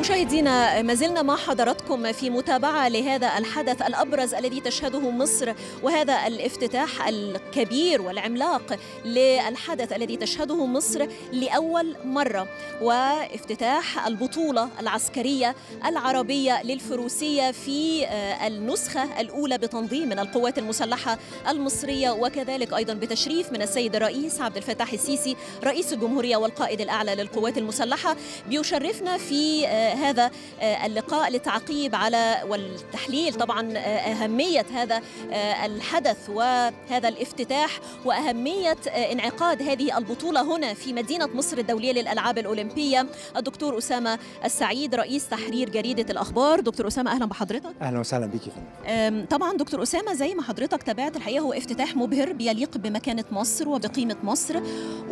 مشاهدينا ما زلنا مع حضراتكم في متابعة لهذا الحدث الأبرز الذي تشهده مصر وهذا الافتتاح الكبير والعملاق للحدث الذي تشهده مصر لأول مرة وافتتاح البطولة العسكرية العربية للفروسية في النسخة الأولى بتنظيم من القوات المسلحة المصرية وكذلك أيضا بتشريف من السيد الرئيس عبد الفتاح السيسي رئيس الجمهورية والقائد الأعلى للقوات المسلحة. بيشرفنا في هذا اللقاء للتعقيب على والتحليل طبعا أهمية هذا الحدث وهذا الافتتاح وأهمية انعقاد هذه البطولة هنا في مدينة مصر الدولية للألعاب الأولمبية. الدكتور أسامة السعيد رئيس تحرير جريدة الأخبار. دكتور أسامة أهلا بحضرتك؟ أهلا وسهلا بك فندم. طبعا دكتور أسامة زي ما حضرتك تابعت الحقيقة هو افتتاح مبهر بيليق بمكانة مصر وبقيمة مصر.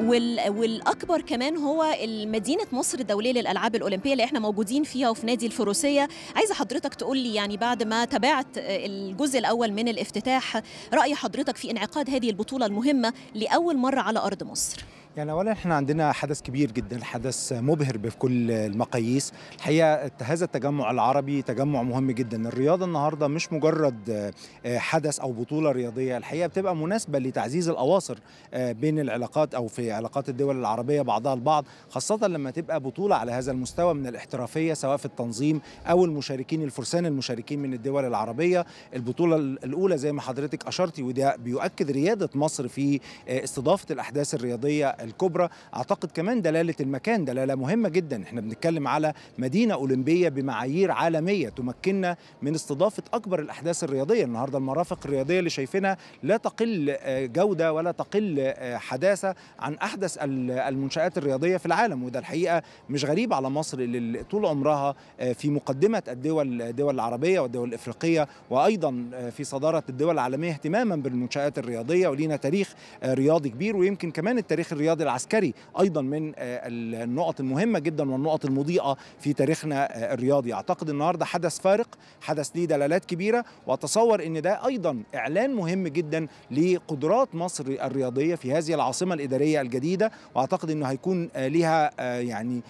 وال... والأكبر كمان هو مدينة مصر الدولية للألعاب الأولمبية اللي إحنا موجودين فيها وفي نادي الفروسية. عايزة حضرتك تقول لي يعني بعد ما تابعت الجزء الأول من الافتتاح رأي حضرتك في انعقاد هذه البطولة المهمة لأول مرة على أرض مصر؟ يعني اولا إحنا عندنا حدث كبير جدا حدث مبهر بكل المقاييس. الحقيقة هذا التجمع العربي تجمع مهم جدا. الرياضة النهارده مش مجرد حدث أو بطولة رياضية الحقيقة بتبقى مناسبة لتعزيز الأواصر بين العلاقات أو في علاقات الدول العربية بعضها البعض خاصة لما تبقى بطولة على هذا المستوى من الاحترافية سواء في التنظيم أو المشاركين الفرسان المشاركين من الدول العربية. البطولة الأولى زي ما حضرتك أشرتي وده بيؤكد ريادة مصر في استضافة الأحداث الرياضية الكبرى. أعتقد كمان دلالة المكان دلالة مهمة جدا. إحنا بنتكلم على مدينة أولمبية بمعايير عالمية تمكننا من استضافة أكبر الأحداث الرياضية. النهارده المرافق الرياضية اللي شايفينها لا تقل جودة ولا تقل حداثة عن أحدث المنشآت الرياضية في العالم. وده الحقيقة مش غريب على مصر اللي طول عمرها في مقدمة الدول الدول العربية والدول الإفريقية وأيضا في صدارة الدول العالمية اهتماما بالمنشآت الرياضية. ولينا تاريخ رياضي كبير ويمكن كمان التاريخ الرياضي العسكري أيضا من النقط المهمة جدا والنقط المضيئة في تاريخنا الرياضي. أعتقد النهارده حدث فارق حدث ليه دلالات كبيرة وأتصور إن ده أيضا إعلان مهم جدا لقدرات مصر الرياضية في هذه العاصمة الإدارية الجديدة. وأعتقد إنه هيكون ليها يعني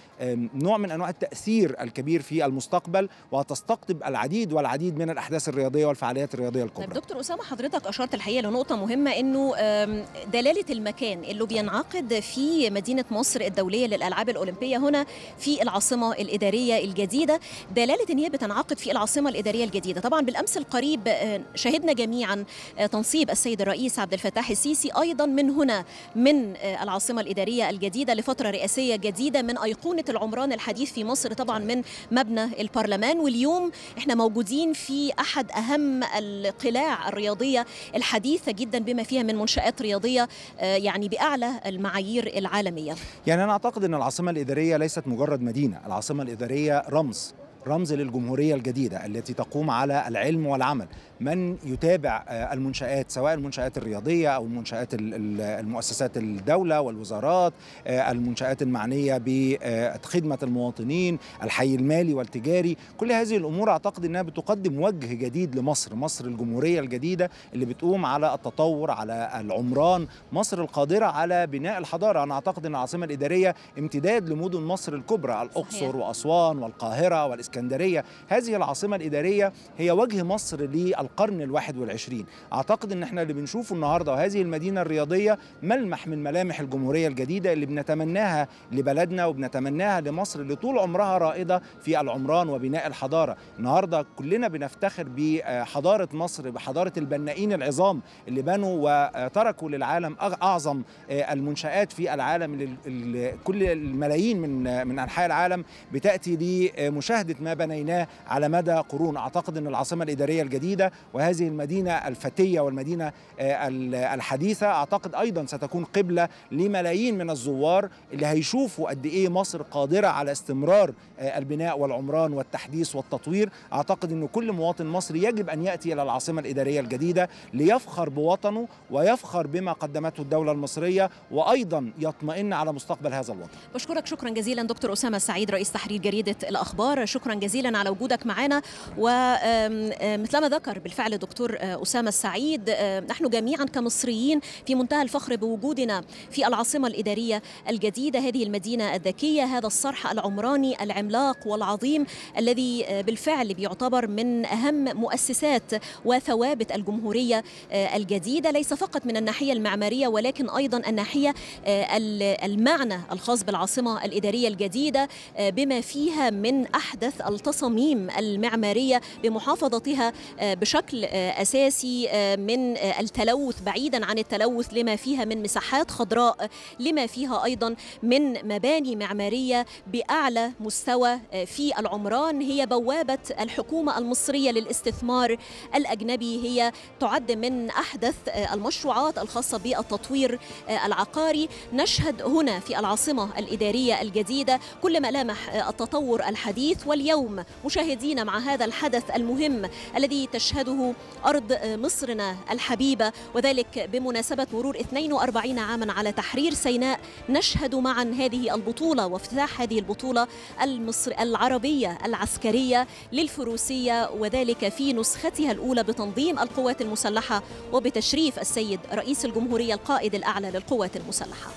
نوع من أنواع التأثير الكبير في المستقبل وتستقطب العديد والعديد من الأحداث الرياضية والفعاليات الرياضية الكبرى. طيب دكتور أسامة حضرتك أشرت الحقيقة لنقطة مهمة إنه دلالة المكان اللي بينعقد في مدينة مصر الدولية للألعاب الأولمبية هنا في العاصمة الإدارية الجديدة. دلالة أن هي بتنعقد في العاصمة الإدارية الجديدة. طبعا بالأمس القريب شهدنا جميعا تنصيب السيد الرئيس عبد الفتاح السيسي أيضا من هنا من العاصمة الإدارية الجديدة لفترة رئاسية جديدة من أيقونة العمران الحديث في مصر طبعا من مبنى البرلمان. واليوم إحنا موجودين في أحد أهم القلاع الرياضية الحديثة جدا بما فيها من منشآت رياضية يعني بأعلى المعايير العالمية. يعني أنا أعتقد أن العاصمة الإدارية ليست مجرد مدينة العاصمة الإدارية رمز. رمز للجمهورية الجديدة التي تقوم على العلم والعمل. من يتابع المنشآت سواء المنشآت الرياضية أو المنشآت المؤسسات الدولة والوزارات المنشآت المعنية بخدمة المواطنين الحي المالي والتجاري. كل هذه الأمور أعتقد أنها بتقدم وجه جديد لمصر مصر الجمهورية الجديدة اللي بتقوم على التطور على العمران. مصر القادرة على بناء الحضارة. أنا أعتقد أن العاصمة الإدارية امتداد لمدن مصر الكبرى الأقصر وأسوان والقاهرة والإسكندرية. هذه العاصمة الإدارية هي وجه مصر للقرن الواحد والعشرين. أعتقد أن إحنا اللي بنشوفه النهاردة وهذه المدينة الرياضية ملمح من ملامح الجمهورية الجديدة اللي بنتمناها لبلدنا وبنتمناها لمصر اللي طول عمرها رائدة في العمران وبناء الحضارة. النهاردة كلنا بنفتخر بحضارة مصر بحضارة البنائين العظام اللي بنوا وتركوا للعالم أعظم المنشآت في العالم كل الملايين من من أنحاء العالم بتأتي لمشاهدة ما بنيناه على مدى قرون. أعتقد أن العاصمة الإدارية الجديدة وهذه المدينة الفتية والمدينة الحديثة أعتقد أيضا ستكون قبلة لملايين من الزوار اللي هيشوفوا قد إيه مصر قادرة على استمرار البناء والعمران والتحديث والتطوير. أعتقد أن كل مواطن مصري يجب أن يأتي إلى العاصمة الإدارية الجديدة ليفخر بوطنه ويفخر بما قدمته الدولة المصرية وأيضا يطمئن على مستقبل هذا الوطن. بشكرك شكرا جزيلا دكتور أسامة سعيد رئيس تحرير جريدة الأخبار. شكرا شكرا جزيلا على وجودك معنا ومثلما ذكر بالفعل الدكتور أسامة السعيد نحن جميعا كمصريين في منتهى الفخر بوجودنا في العاصمة الإدارية الجديدة هذه المدينة الذكية هذا الصرح العمراني العملاق والعظيم الذي بالفعل بيعتبر من أهم مؤسسات وثوابت الجمهورية الجديدة. ليس فقط من الناحية المعمارية ولكن أيضا الناحية المعنى الخاص بالعاصمة الإدارية الجديدة بما فيها من أحدث التصاميم المعمارية بمحافظتها بشكل أساسي من التلوث بعيدا عن التلوث لما فيها من مساحات خضراء لما فيها أيضا من مباني معمارية بأعلى مستوى في العمران. هي بوابة الحكومة المصرية للاستثمار الأجنبي. هي تعد من أحدث المشروعات الخاصة بالتطوير العقاري. نشهد هنا في العاصمة الإدارية الجديدة كل ملامح التطور الحديث واليوم مشاهدين مع هذا الحدث المهم الذي تشهده أرض مصرنا الحبيبة وذلك بمناسبة مرور 42 عاما على تحرير سيناء نشهد معا هذه البطولة وافتتاح هذه البطولة المصر العربية العسكرية للفروسية وذلك في نسختها الأولى بتنظيم القوات المسلحة وبتشريف السيد رئيس الجمهورية القائد الأعلى للقوات المسلحة.